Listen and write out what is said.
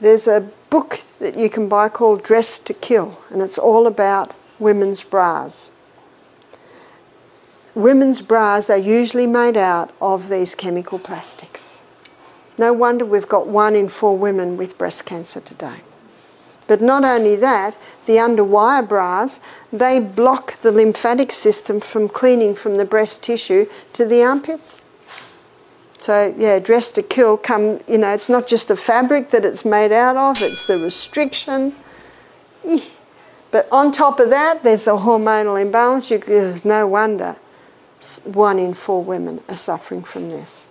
There's a book that you can buy called Dress to Kill, and it's all about women's bras. Women's bras are usually made out of these chemical plastics. No wonder we've got one in four women with breast cancer today. But not only that, the underwire bras, they block the lymphatic system from cleaning from the breast tissue to the armpits. So yeah, dress to kill come, you know, it's not just the fabric that it's made out of, it's the restriction. But on top of that, there's a hormonal imbalance. You, there's no wonder one in four women are suffering from this.